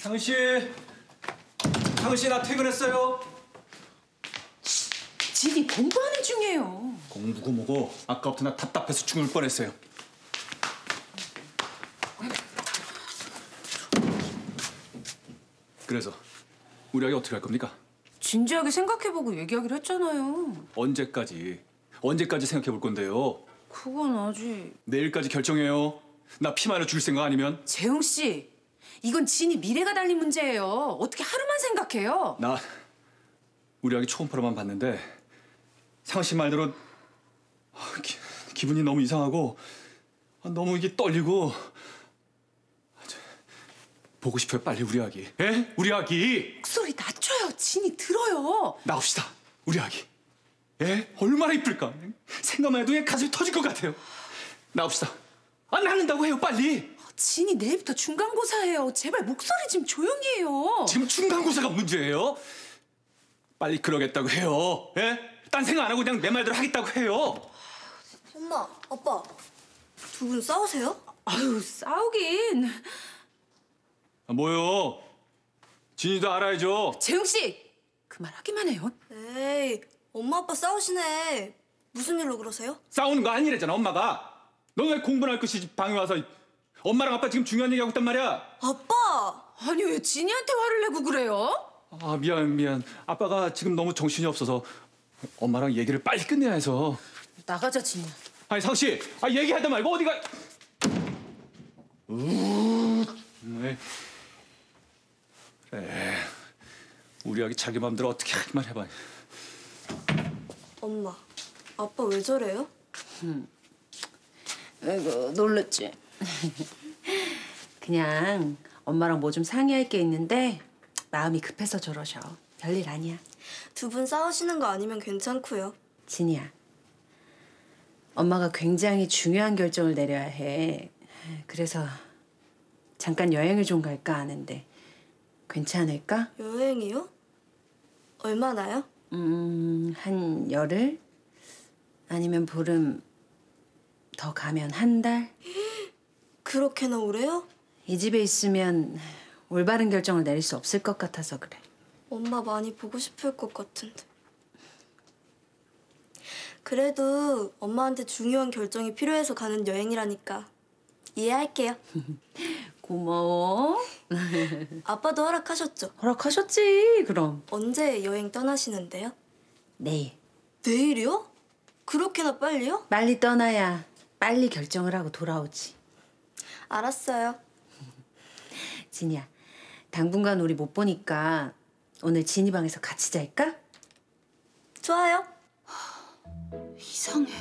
상은 씨, 상은 씨나 퇴근했어요. 진이 공부하는 중이에요. 공부고 뭐고 아까부터 나 답답해서 죽을 뻔했어요. 그래서 우리 아기 어떻게 할 겁니까? 진지하게 생각해보고 얘기하기로 했잖아요. 언제까지 언제까지 생각해 볼 건데요? 그건 아직... 내일까지 결정해요. 나 피마를 줄 생각 아니면 재웅 씨, 이건 진이 미래가 달린 문제예요. 어떻게 하루만 생각해요? 나 우리 아기 초음파로만 봤는데 상은 씨 말대로 아, 기, 기분이 너무 이상하고 아, 너무 이게 떨리고 아, 저, 보고 싶어요 빨리 우리 아기. 예? 우리 아기 목소리 낮춰요. 진이 들어요. 나옵시다 우리 아기. 예? 얼마나 이쁠까? 생각만 해도 가슴이 터질 것 같아요. 나옵시다. 안 낳는다고 해요 빨리. 진이 내일부터 중간고사예요. 제발 목소리 좀 조용히 해요. 지금 중간고사가 문제예요. 빨리 그러겠다고 해요. 예? 딴 생각 안 하고 그냥 내 말대로 하겠다고 해요. 엄마, 아빠, 두 분 싸우세요? 아유, 싸우긴. 아, 뭐요? 진이도 알아야죠. 재웅 씨, 그 말 하기만 해요. 에이, 엄마 아빠 싸우시네. 무슨 일로 그러세요? 싸우는 거 아니래잖아 엄마가. 너 왜 공부나 할 것이지 방에 와서 엄마랑 아빠 지금 중요한 얘기하고 있단 말이야. 아빠! 아니 왜 진이한테 화를 내고 그래요? 아 미안 미안. 아빠가 지금 너무 정신이 없어서 엄마랑 얘기를 빨리 끝내야 해서. 나가자 진이야. 아니 상 씨, 아 얘기하다 말고 어디가? 우, 네. 그래. 우리 아기 자기 마음대로 어떻게 하기만 해봐. 엄마, 아빠 왜 저래요? 아이고 놀랬지. 그냥 엄마랑 뭐 좀 상의할 게 있는데 마음이 급해서 저러셔. 별일 아니야. 두 분 싸우시는 거 아니면 괜찮고요. 진이야. 엄마가 굉장히 중요한 결정을 내려야 해. 그래서 잠깐 여행을 좀 갈까 하는데 괜찮을까? 여행이요? 얼마나요? 음, 한 열흘? 아니면 보름 더 가면 한 달? 그렇게나 오래요? 이 집에 있으면 올바른 결정을 내릴 수 없을 것 같아서 그래. 엄마 많이 보고 싶을 것 같은데. 그래도 엄마한테 중요한 결정이 필요해서 가는 여행이라니까 이해할게요. 고마워. 아빠도 허락하셨죠? 허락하셨지, 그럼. 언제 여행 떠나시는데요? 내일. 내일이요? 그렇게나 빨리요? 빨리 떠나야 빨리 결정을 하고 돌아오지. 알았어요. 진이야, 당분간 우리 못 보니까 오늘 진이 방에서 같이 잘까? 좋아요. 이상해.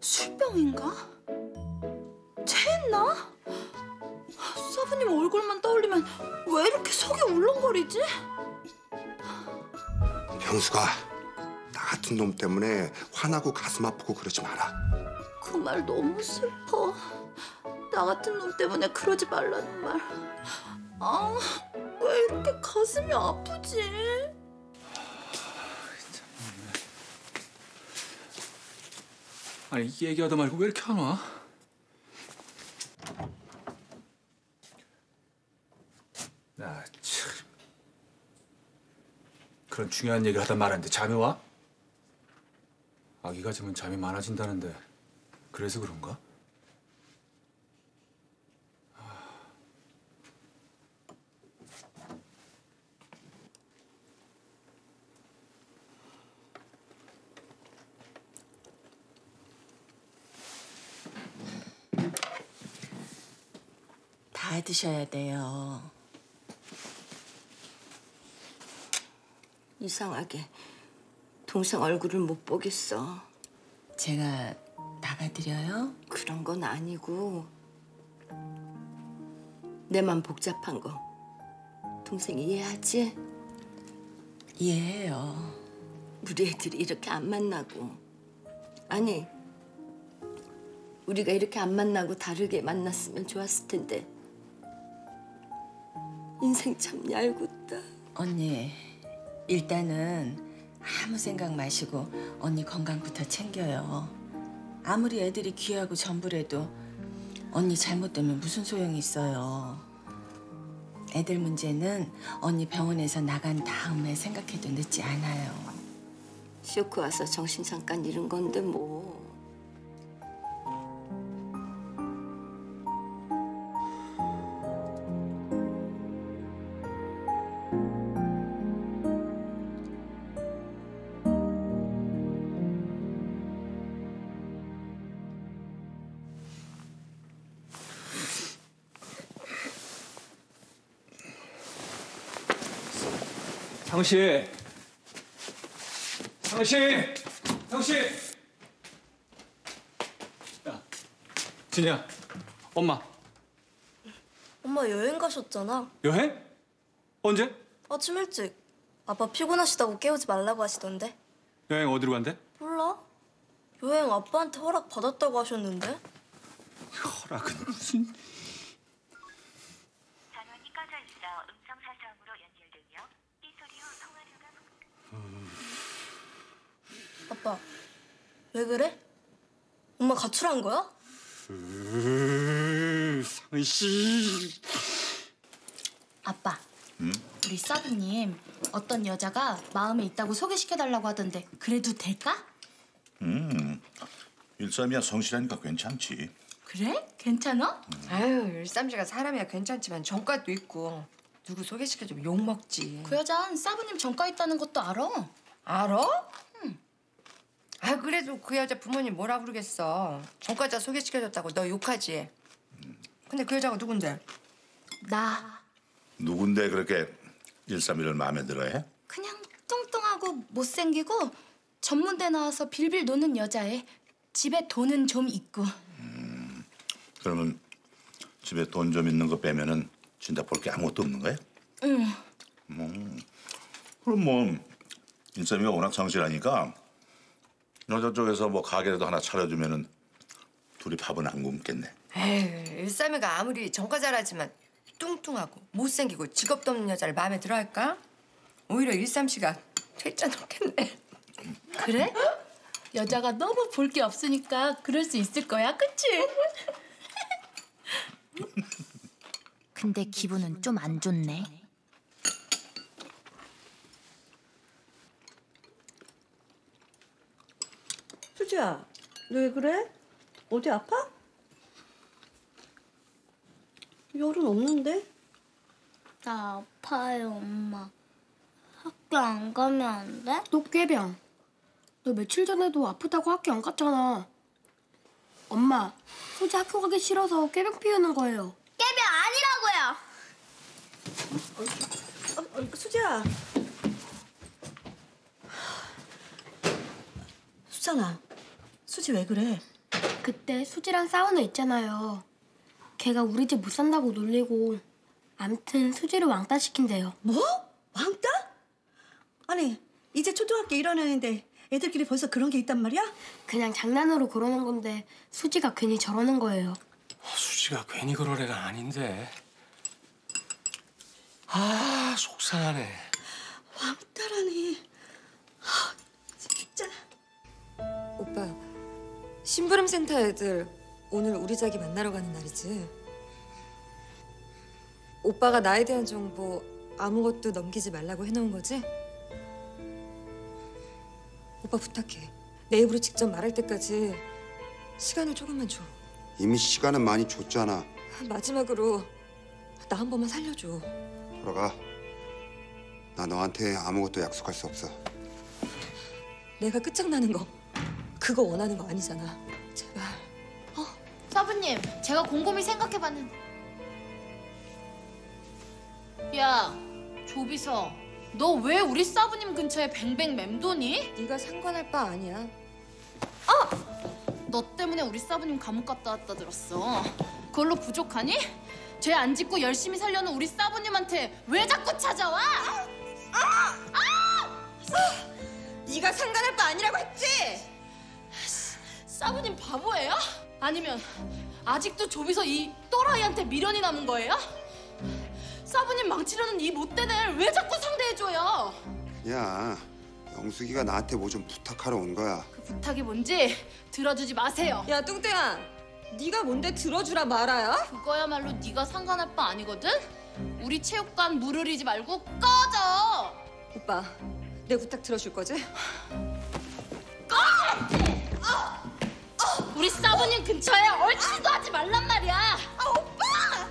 술병인가? 체했나? 사부님 얼굴만 떠올리면 왜 이렇게 속이 울렁거리지? 병수가 나 같은 놈 때문에 화나고 가슴 아프고 그러지 마라. 그 말 너무 슬퍼. 나 같은 놈 때문에 그러지 말라는 말. 아, 왜 이렇게 가슴이 아프지? 아니 얘기하다 말고 왜 이렇게 안 와? 나 참. 그런 중요한 얘기를 하다 말았는데 잠이 와? 아기 가지면 잠이 많아진다는데 그래서 그런가? 다 드셔야 돼요. 이상하게 동생 얼굴을 못 보겠어. 제가 나가드려요? 그런 건 아니고 내맘 복잡한 거 동생이 이해하지? 이해해요. 우리 애들이 이렇게 안 만나고 아니 우리가 이렇게 안 만나고 다르게 만났으면 좋았을 텐데 인생 참 얄궂다. 언니, 일단은 아무 생각 마시고 언니 건강부터 챙겨요. 아무리 애들이 귀하고 전부래도 언니 잘못되면 무슨 소용이 있어요. 애들 문제는 언니 병원에서 나간 다음에 생각해도 늦지 않아요. 쇼크 와서 정신 잠깐 잃은 건데 뭐. 씨. 씨. 상우 씨. 야, 진이야. 엄마. 엄마 여행 가셨잖아. 여행? 언제? 아침 일찍. 아빠 피곤하시다고 깨우지 말라고 하시던데. 여행 어디로 간대? 몰라? 여행 아빠한테 허락 받았다고 하셨는데. 허락은 무슨? 전원이 꺼져 있어 음성 사서음으로 연결되며 이 소리 후 통화료가 아빠 왜 그래? 엄마 가출한 거야? 상우 씨. 아빠. 우리 서브님 어떤 여자가 마음에 있다고 소개시켜달라고 하던데 그래도 될까? 일삼이야 성실하니까 괜찮지. 그래? 괜찮아? 아유 일삼씨가 사람이야 괜찮지만 정과도 있고 누구 소개시켜주면 욕 먹지. 그 여잔 사부님 전과 있다는 것도 알아. 알아? 아 그래도 그 여자 부모님 뭐라 그러겠어. 전과자 소개시켜줬다고 너 욕하지. 근데 그 여자가 누군데? 나 누군데 그렇게 일삼이를 마음에 들어해? 그냥 뚱뚱하고 못생기고 전문대 나와서 빌빌 노는 여자애. 집에 돈은 좀 있고. 그러면 집에 돈 좀 있는 거 빼면은 진짜 볼 게 아무것도 없는 거야? 응. 음. 그럼 뭐 일삼이가 워낙 성실하니까 여자 쪽에서 뭐 가게라도 하나 차려주면은 둘이 밥은 안 굶겠네. 에휴 일삼이가 아무리 전과자라지만 뚱뚱하고 못생기고 직업도 없는 여자를 마음에 들어할까? 오히려 일삼씨가 퇴짜 놓겠네. 그래? 여자가 너무 볼 게 없으니까 그럴 수 있을 거야, 그치? 근데 기분은 좀 안 좋네. 수지야, 너 왜 그래? 어디 아파? 열은 없는데? 나 아파요, 엄마. 학교 안 가면 안 돼? 너 꾀병. 너 며칠 전에도 아프다고 학교 안 갔잖아. 엄마, 소지 학교 가기 싫어서 꾀병 피우는 거예요. 깨병 아니라고요! 어, 수지야. 수찬아, 수지 왜 그래? 그때 수지랑 싸운 애 있잖아요. 걔가 우리 집 못 산다고 놀리고 암튼 수지를 왕따 시킨대요. 뭐? 왕따? 아니, 이제 초등학교 1학년인데 애들끼리 벌써 그런 게 있단 말이야? 그냥 장난으로 그러는 건데 수지가 괜히 저러는 거예요. 수지가 괜히 그럴 애가 아닌데. 아 속상하네. 왕따라니. 아, 진짜. 오빠, 심부름 센터 애들 오늘 우리 자기 만나러 가는 날이지. 오빠가 나에 대한 정보 아무것도 넘기지 말라고 해놓은 거지? 오빠 부탁해. 내 입으로 직접 말할 때까지 시간을 조금만 줘. 이미 시간은 많이 줬잖아. 마지막으로 나 한 번만 살려줘. 들어가. 나 너한테 아무것도 약속할 수 없어. 내가 끝장나는 거 그거 원하는 거 아니잖아. 제발. 사부님, 제가 곰곰이 생각해봤는데. 야, 조비서, 너 왜 우리 사부님 근처에 뱅뱅 맴도니? 네가 상관할 바 아니야. 너 때문에 우리 사부님 감옥 갔다 왔다 들었어. 그걸로 부족하니? 죄 안 짓고 열심히 살려는 우리 사부님한테 왜 자꾸 찾아와? 아니면 아직도 조비서 이 또라이한테 미련이 남은 거예요? 사부님 망치려는 이 못된 애를 왜 자꾸 상대해줘요? 야, 영숙이가 나한테 뭐 좀 부탁하러 온 거야. 그 부탁이 뭔지 들어주지 마세요. 야 뚱땡아, 네가 뭔데 들어주라 말아야? 그거야말로 네가 상관할 바 아니거든? 우리 체육관 물 흐리지 말고 꺼져. 오빠, 내 부탁 들어줄 거지? 우리 사부님 근처에 얼씬도 하지 말란 말이야. 아 오빠!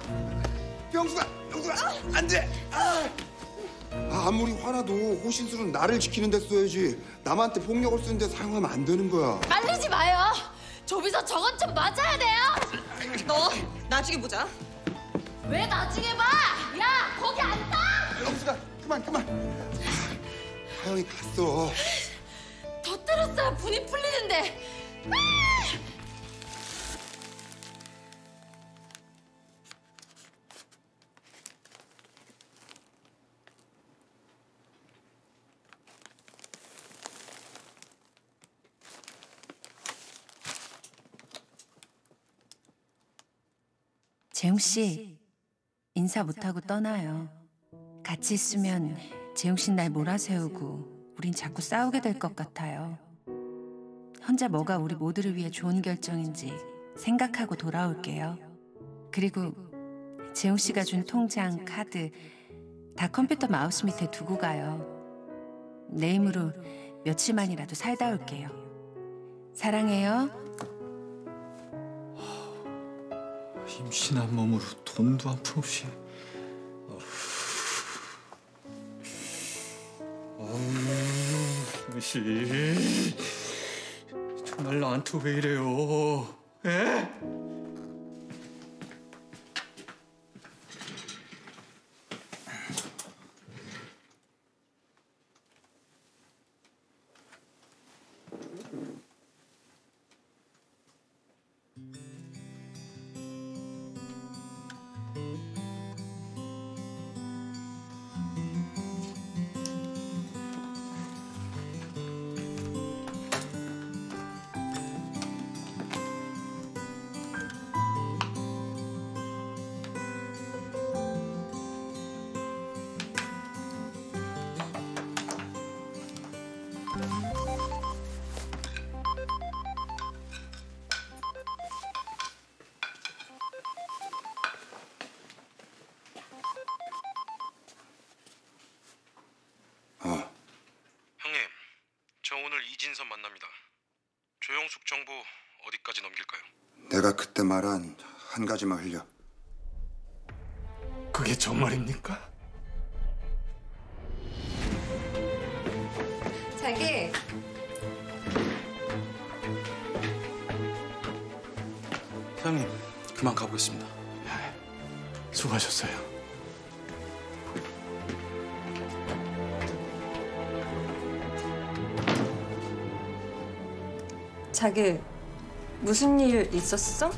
병수가 병수가 안 돼 아, 아무리 화나도 호신술은 나를 지키는 데 써야지 남한테 폭력을 쓰는 데 사용하면 안 되는 거야 말리지 마요. 조비서 저건 좀 맞아야 돼요. 너 나중에 보자. 왜 나중에 봐? 야 거기 안 타? 병수가 그만 그만 하영이 갔어 더 때렸어야 분이 풀리는데. 재웅 씨 인사 못하고 떠나요. 같이 있으면 재웅 씨날 몰아세우고 우린 자꾸 싸우게 될 것 같아요. 혼자 뭐가 우리 모두를 위해 좋은 결정인지 생각하고 돌아올게요. 그리고 재웅 씨가 준 통장, 카드 다 컴퓨터 마우스 밑에 두고 가요. 내 힘으로 며칠만이라도 살다 올게요. 사랑해요. 임신한 몸으로 돈도 한 푼 없이. 어우, 씨. 정말 나한테 왜 이래요? 에? 조영숙 정보 어디까지 넘길까요? 내가 그때 말한 한 가지만 흘려 그게 정말입니까? 자기. 사장님, 그만 가보겠습니다. 수고하셨어요. 자기 무슨 일 있었어?